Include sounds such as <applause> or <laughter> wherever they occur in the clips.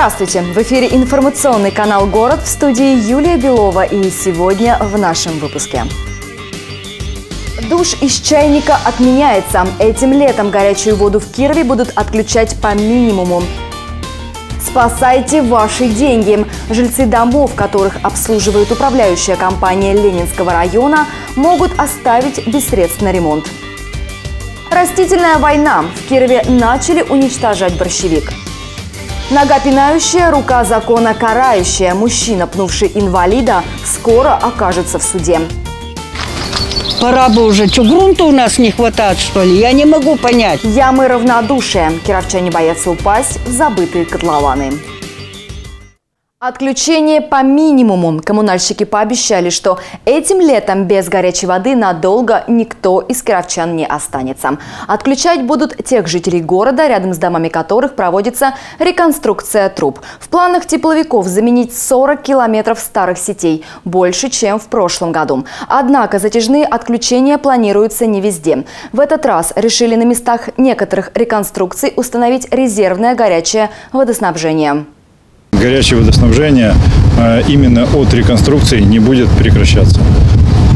Здравствуйте! В эфире информационный канал «Город» в студии Юлия Белова. И сегодня в нашем выпуске. Душ из чайника отменяется. Этим летом горячую воду в Кирове будут отключать по минимуму. Спасайте ваши деньги. Жильцы домов, которых обслуживает управляющая компания Ленинского района, могут оставить без средств на ремонт. Растительная война. В Кирове начали уничтожать борщевик. Нога пинающая, рука закона карающая. Мужчина, пнувший инвалида, скоро окажется в суде. Пора бы уже. Что, грунта у нас не хватает, что ли? Я не могу понять. Ямы равнодушия. Кировчане боятся упасть в забытые котлованы. Отключение по минимуму. Коммунальщики пообещали, что этим летом без горячей воды надолго никто из кировчан не останется. Отключать будут тех жителей города, рядом с домами которых проводится реконструкция труб. В планах тепловиков заменить 40 километров старых сетей, больше, чем в прошлом году. Однако затяжные отключения планируются не везде. В этот раз решили на местах некоторых реконструкций установить резервное горячее водоснабжение горячее водоснабжение э, именно от реконструкции не будет прекращаться.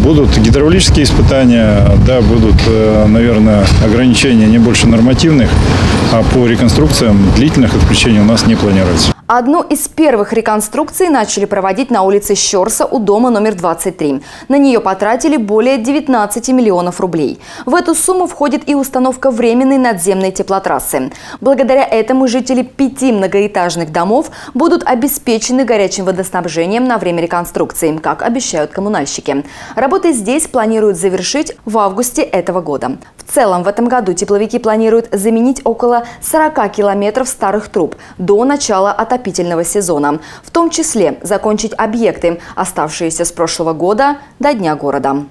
Будут гидравлические испытания, да, будут, э, наверное, ограничения не больше нормативных, а по реконструкциям длительных отключений у нас не планируется. Одну из первых реконструкций начали проводить на улице Щерса у дома номер 23. На нее потратили более 19 миллионов рублей. В эту сумму входит и установка временной надземной теплотрассы. Благодаря этому жители пяти многоэтажных домов будут обеспечены горячим водоснабжением на время реконструкции, как обещают коммунальщики. Работы здесь планируют завершить в августе этого года. В целом в этом году тепловики планируют заменить около 40 километров старых труб до начала отопительного сезона, в том числе закончить объекты, оставшиеся с прошлого года до Дня города.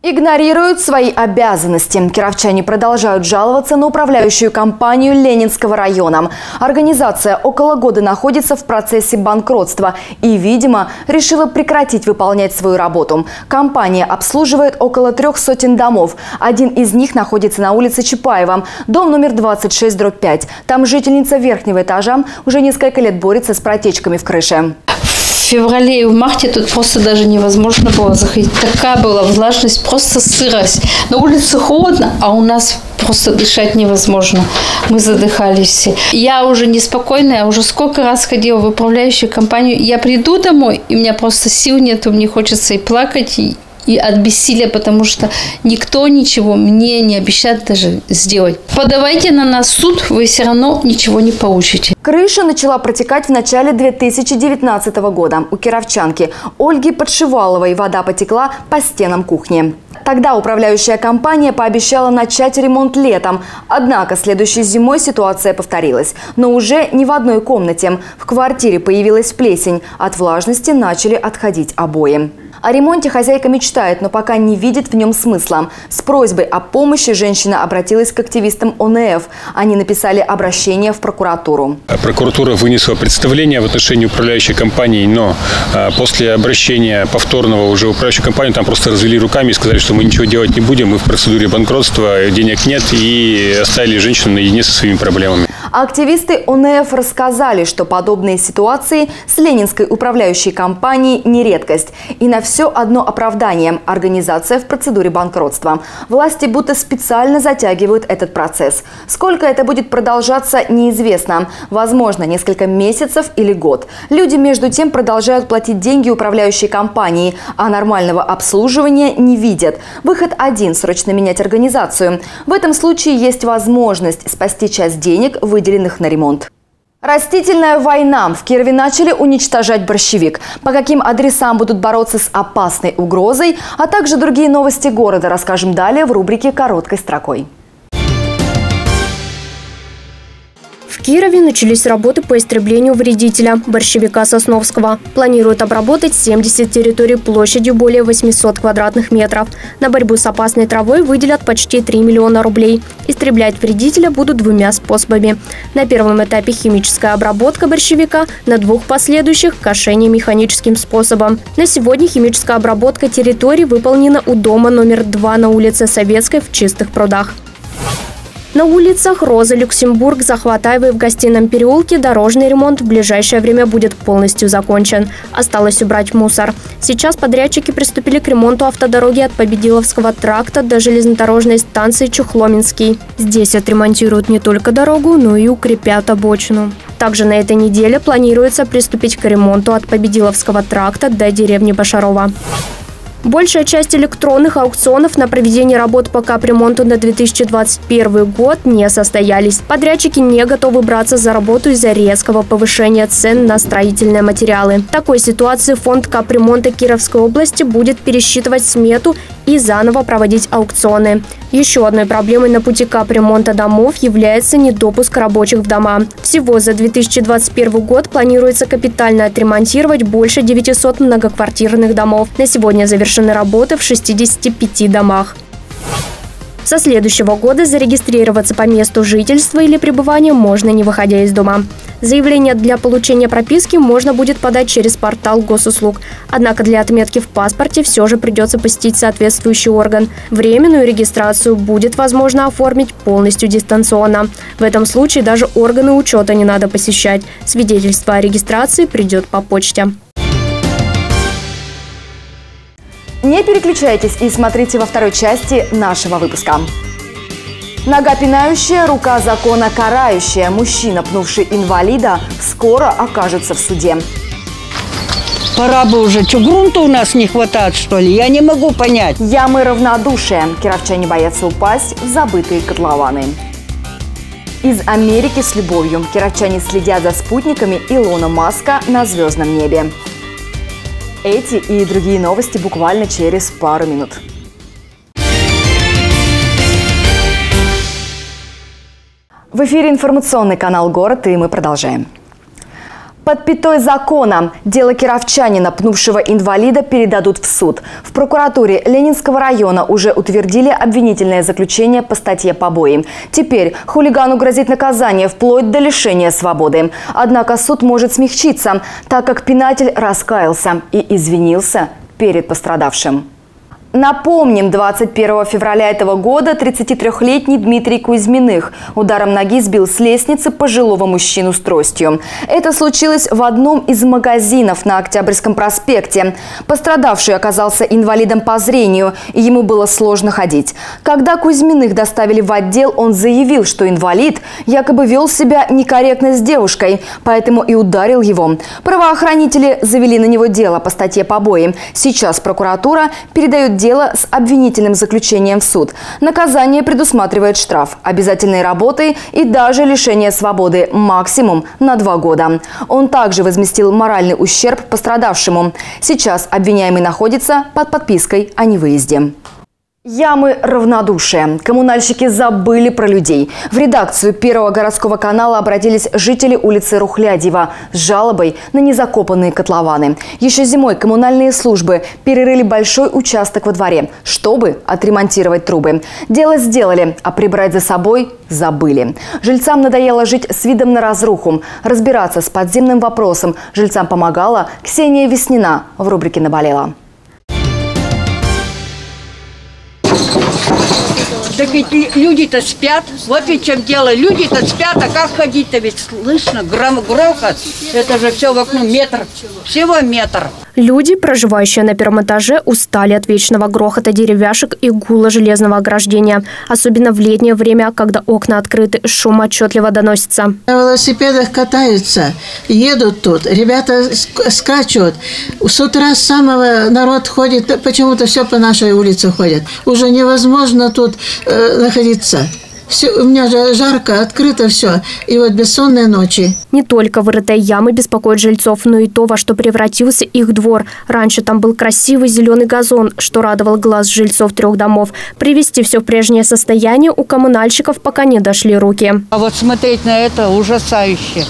Игнорируют свои обязанности. Кировчане продолжают жаловаться на управляющую компанию Ленинского района. Организация около года находится в процессе банкротства и, видимо, решила прекратить выполнять свою работу. Компания обслуживает около трех сотен домов. Один из них находится на улице Чапаева, дом номер 26, дробь 5. Там жительница верхнего этажа уже несколько лет борется с протечками в крыше феврале и в марте тут просто даже невозможно было заходить. Такая была влажность, просто сырость. На улице холодно, а у нас просто дышать невозможно. Мы задыхались все. Я уже неспокойная, уже сколько раз ходила в управляющую компанию. Я приду домой, и у меня просто сил нету, мне хочется и плакать, и, и от бессилия, потому что никто ничего мне не обещает даже сделать. Подавайте на нас суд, вы все равно ничего не получите. Крыша начала протекать в начале 2019 года. У кировчанки Ольги Подшиваловой вода потекла по стенам кухни. Тогда управляющая компания пообещала начать ремонт летом. Однако следующей зимой ситуация повторилась. Но уже не в одной комнате. В квартире появилась плесень. От влажности начали отходить обои. О ремонте хозяйка мечтает, но пока не видит в нем смысла. С просьбой о помощи женщина обратилась к активистам ОНФ. Они написали обращение в прокуратуру. Прокуратура вынесла представление в отношении управляющей компании, но а, после обращения повторного уже управляющей компании там просто развели руками и сказали, что мы ничего делать не будем, мы в процедуре банкротства, денег нет и оставили женщину наедине со своими проблемами. Активисты ОНФ рассказали, что подобные ситуации с ленинской управляющей компанией не редкость. И на все одно оправдание – организация в процедуре банкротства. Власти будто специально затягивают этот процесс. Сколько это будет продолжаться, неизвестно. Возможно, несколько месяцев или год. Люди, между тем, продолжают платить деньги управляющей компании, а нормального обслуживания не видят. Выход один – срочно менять организацию. В этом случае есть возможность спасти часть денег, выделенных на ремонт. Растительная война. В Кирове начали уничтожать борщевик. По каким адресам будут бороться с опасной угрозой, а также другие новости города расскажем далее в рубрике «Короткой строкой». Кирове начались работы по истреблению вредителя – борщевика Сосновского. Планируют обработать 70 территорий площадью более 800 квадратных метров. На борьбу с опасной травой выделят почти 3 миллиона рублей. Истреблять вредителя будут двумя способами. На первом этапе химическая обработка борщевика, на двух последующих – кошение механическим способом. На сегодня химическая обработка территории выполнена у дома номер 2 на улице Советской в Чистых прудах. На улицах Роза Люксембург, Захватаева в гостином переулке дорожный ремонт в ближайшее время будет полностью закончен. Осталось убрать мусор. Сейчас подрядчики приступили к ремонту автодороги от Победиловского тракта до железнодорожной станции Чухломинский. Здесь отремонтируют не только дорогу, но и укрепят обочину. Также на этой неделе планируется приступить к ремонту от Победиловского тракта до деревни Башарова. Большая часть электронных аукционов на проведение работ по капремонту на 2021 год не состоялись. Подрядчики не готовы браться за работу из-за резкого повышения цен на строительные материалы. В такой ситуации фонд капремонта Кировской области будет пересчитывать смету и заново проводить аукционы. Еще одной проблемой на пути капремонта домов является недопуск рабочих в дома. Всего за 2021 год планируется капитально отремонтировать больше 900 многоквартирных домов. На сегодня завершены работы в 65 домах. Со следующего года зарегистрироваться по месту жительства или пребывания можно, не выходя из дома. Заявление для получения прописки можно будет подать через портал госуслуг. Однако для отметки в паспорте все же придется посетить соответствующий орган. Временную регистрацию будет возможно оформить полностью дистанционно. В этом случае даже органы учета не надо посещать. Свидетельство о регистрации придет по почте. Не переключайтесь и смотрите во второй части нашего выпуска. Нога пинающая, рука закона карающая. Мужчина, пнувший инвалида, скоро окажется в суде. Пора бы уже. Что, грунта у нас не хватает, что ли? Я не могу понять. Ямы равнодушия. Кировчане боятся упасть в забытые котлованы. Из Америки с любовью. Кировчане следят за спутниками Илона Маска на звездном небе. Эти и другие новости буквально через пару минут. В эфире информационный канал «Город» и мы продолжаем. Под пятой закона дело кировчанина, пнувшего инвалида, передадут в суд. В прокуратуре Ленинского района уже утвердили обвинительное заключение по статье побои. Теперь хулигану грозит наказание вплоть до лишения свободы. Однако суд может смягчиться, так как пинатель раскаялся и извинился перед пострадавшим. Напомним, 21 февраля этого года 33-летний Дмитрий Кузьминых ударом ноги сбил с лестницы пожилого мужчину с тростью. Это случилось в одном из магазинов на Октябрьском проспекте. Пострадавший оказался инвалидом по зрению, и ему было сложно ходить. Когда Кузьминых доставили в отдел, он заявил, что инвалид якобы вел себя некорректно с девушкой, поэтому и ударил его. Правоохранители завели на него дело по статье побои. Сейчас прокуратура передает дело с обвинительным заключением в суд. Наказание предусматривает штраф, обязательные работы и даже лишение свободы максимум на два года. Он также возместил моральный ущерб пострадавшему. Сейчас обвиняемый находится под подпиской о невыезде. Ямы равнодушия. Коммунальщики забыли про людей. В редакцию Первого городского канала обратились жители улицы Рухлядева с жалобой на незакопанные котлованы. Еще зимой коммунальные службы перерыли большой участок во дворе, чтобы отремонтировать трубы. Дело сделали, а прибрать за собой забыли. Жильцам надоело жить с видом на разруху. Разбираться с подземным вопросом жильцам помогала Ксения Веснина в рубрике «Наболела». Так ведь люди-то спят. Вот ведь чем дело. Люди-то спят, а как ходить-то ведь слышно? Гром, грохот. Это же все в окно метр. Всего метр. Люди, проживающие на первом этаже, устали от вечного грохота деревяшек и гула железного ограждения. Особенно в летнее время, когда окна открыты, шум отчетливо доносится. На велосипедах катаются, едут тут, ребята ск- скачут. С утра с самого народ ходит, почему-то все по нашей улице ходят. Уже невозможно тут э, находиться. Все, у меня же жарко, открыто все. И вот бессонные ночи. Не только вырытые ямы беспокоят жильцов, но и то, во что превратился их двор. Раньше там был красивый зеленый газон, что радовал глаз жильцов трех домов. Привести все в прежнее состояние у коммунальщиков пока не дошли руки. А вот смотреть на это ужасающе.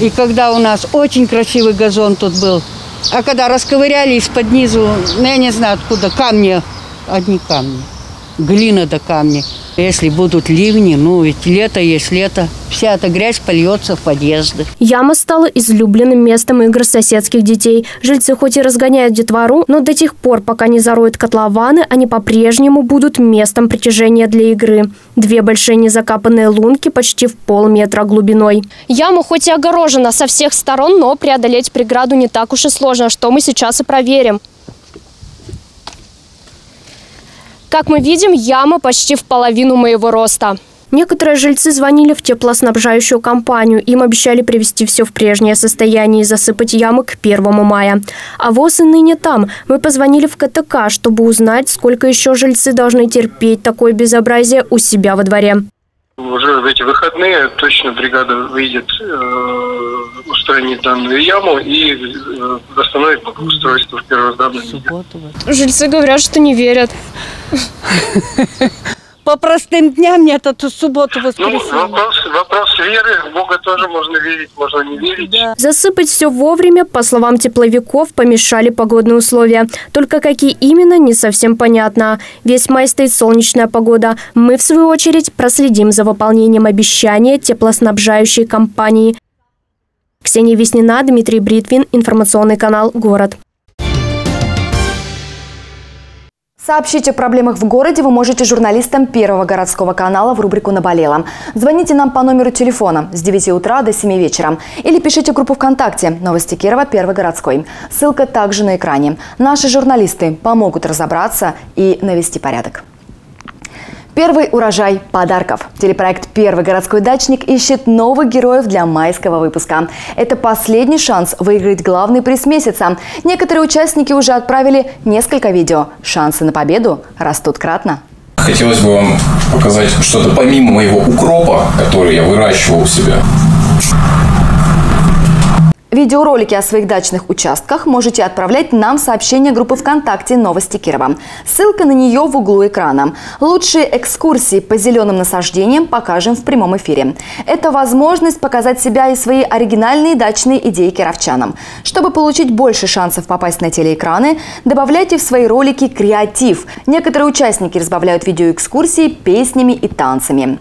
И когда у нас очень красивый газон тут был, а когда расковыряли из-под низу, ну, я не знаю откуда, камни, одни камни, глина до камни. Если будут ливни, ну ведь лето есть лето, вся эта грязь польется в подъезды. Яма стала излюбленным местом игр соседских детей. Жильцы хоть и разгоняют детвору, но до тех пор, пока не зароют котлованы, они по-прежнему будут местом притяжения для игры. Две большие незакапанные лунки почти в полметра глубиной. Яма хоть и огорожена со всех сторон, но преодолеть преграду не так уж и сложно, что мы сейчас и проверим. Как мы видим, яма почти в половину моего роста. Некоторые жильцы звонили в теплоснабжающую компанию. Им обещали привести все в прежнее состояние и засыпать ямы к 1 мая. А ВОЗ и ныне там. Мы позвонили в КТК, чтобы узнать, сколько еще жильцы должны терпеть такое безобразие у себя во дворе. Уже в эти выходные точно бригада выйдет э, устранить данную яму и э, восстановить благоустройство в первозданном. Жильцы говорят, что не верят. <laughs> По простым дням нет, это субботу, Ну, воскресенье. вопрос, вопрос веры. В Бога тоже можно верить, можно не верить. Засыпать все вовремя, по словам тепловиков, помешали погодные условия. Только какие именно, не совсем понятно. Весь май стоит солнечная погода. Мы, в свою очередь, проследим за выполнением обещания теплоснабжающей компании. Ксения Веснина, Дмитрий Бритвин, информационный канал «Город». Сообщить о проблемах в городе вы можете журналистам Первого городского канала в рубрику «Наболело». Звоните нам по номеру телефона с 9 утра до 7 вечера или пишите в группу ВКонтакте «Новости Кирова. Первый городской». Ссылка также на экране. Наши журналисты помогут разобраться и навести порядок. Первый урожай подарков. Телепроект «Первый городской дачник» ищет новых героев для майского выпуска. Это последний шанс выиграть главный приз месяца. Некоторые участники уже отправили несколько видео. Шансы на победу растут кратно. Хотелось бы вам показать что-то помимо моего укропа, который я выращивал у себя. Видеоролики о своих дачных участках можете отправлять нам в сообщение группы ВКонтакте «Новости Кирова». Ссылка на нее в углу экрана. Лучшие экскурсии по зеленым насаждениям покажем в прямом эфире. Это возможность показать себя и свои оригинальные дачные идеи кировчанам. Чтобы получить больше шансов попасть на телеэкраны, добавляйте в свои ролики креатив. Некоторые участники разбавляют видеоэкскурсии песнями и танцами.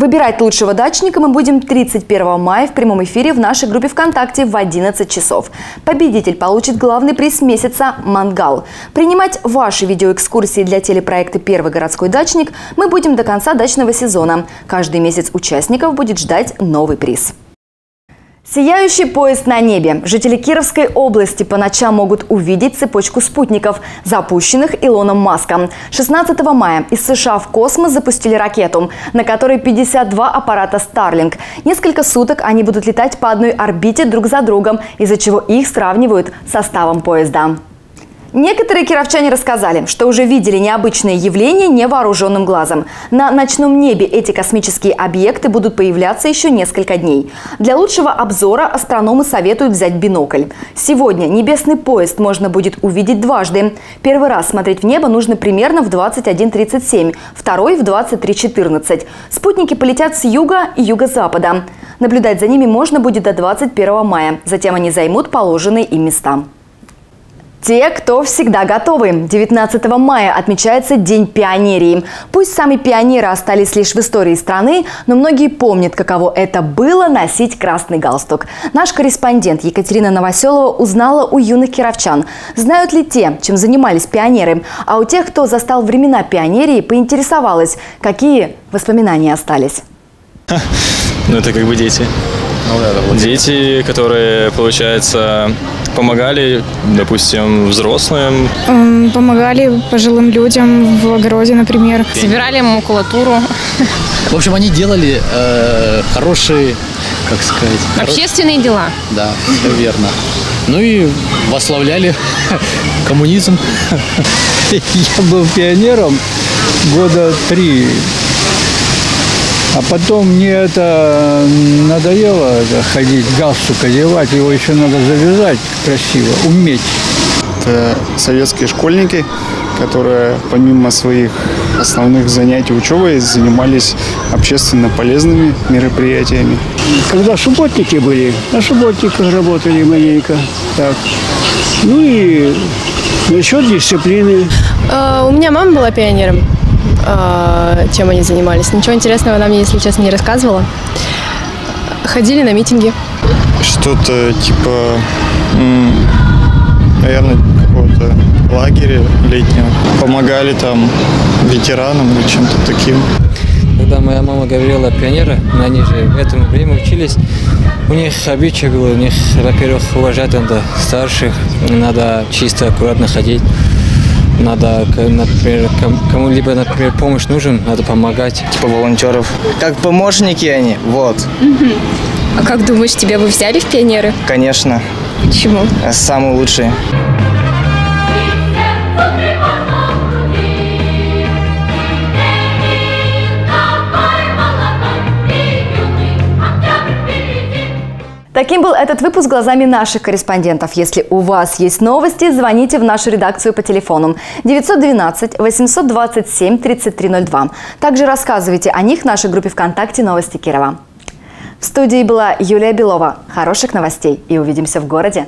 Выбирать лучшего дачника мы будем 31 мая в прямом эфире в нашей группе ВКонтакте в 11 часов. Победитель получит главный приз месяца – «Мангал». Принимать ваши видеоэкскурсии для телепроекта «Первый городской дачник» мы будем до конца дачного сезона. Каждый месяц участников будет ждать новый приз. Сияющий поезд на небе. Жители Кировской области по ночам могут увидеть цепочку спутников, запущенных Илоном Маском. 16 мая из США в космос запустили ракету, на которой 52 аппарата Starlink. Несколько суток они будут летать по одной орбите друг за другом, из-за чего их сравнивают с составом поезда. Некоторые кировчане рассказали, что уже видели необычные явления невооруженным глазом. На ночном небе эти космические объекты будут появляться еще несколько дней. Для лучшего обзора астрономы советуют взять бинокль. Сегодня небесный поезд можно будет увидеть дважды. Первый раз смотреть в небо нужно примерно в 21.37, второй в 23.14. Спутники полетят с юга и юго-запада. Наблюдать за ними можно будет до 21 мая. Затем они займут положенные им места. Те, кто всегда готовы. 19 мая отмечается День пионерии. Пусть сами пионеры остались лишь в истории страны, но многие помнят, каково это было носить красный галстук. Наш корреспондент Екатерина Новоселова узнала у юных кировчан, знают ли те, чем занимались пионеры. А у тех, кто застал времена пионерии, поинтересовалась, какие воспоминания остались. Ну, это как бы дети. Дети, которые, получается, помогали, допустим, взрослым. М, Помогали пожилым людям в огороде, например. Собирали макулатуру. В общем, они делали э, хорошие, как сказать... хоро- Общественные дела. Да, все верно. Ну и восславляли <laughs> коммунизм. <laughs> Я был пионером года три. А потом мне это надоело ходить, галстук одевать, его еще надо завязать красиво, уметь. Это советские школьники, которые помимо своих основных занятий учебой занимались общественно полезными мероприятиями. Когда субботники были, на субботниках работали маленько. Так. Ну и Насчет дисциплины. Э, У меня мама была пионером. Э, Чем они занимались? Ничего интересного она мне, если честно, не рассказывала. Ходили на митинги. Что-то типа, наверное, какого-то лагеря летнего. Помогали там ветеранам или чем-то таким. Когда моя мама говорила о пионерах, но они же в это время учились, у них обычай было, у них, во-первых, уважать надо старших, надо чисто, аккуратно ходить, надо, например, ком- кому-либо, например, помощь нужен, надо помогать. Типа волонтеров. Как помощники они, вот, А как думаешь, тебя бы взяли в пионеры? конечно. Почему? Самые лучшие. Таким был этот выпуск глазами наших корреспондентов. Если у вас есть новости, звоните в нашу редакцию по телефону 912 827 3302. Также рассказывайте о них в нашей группе ВКонтакте «Новости Кирова». В студии была Юлия Белова. Хороших новостей и увидимся в городе.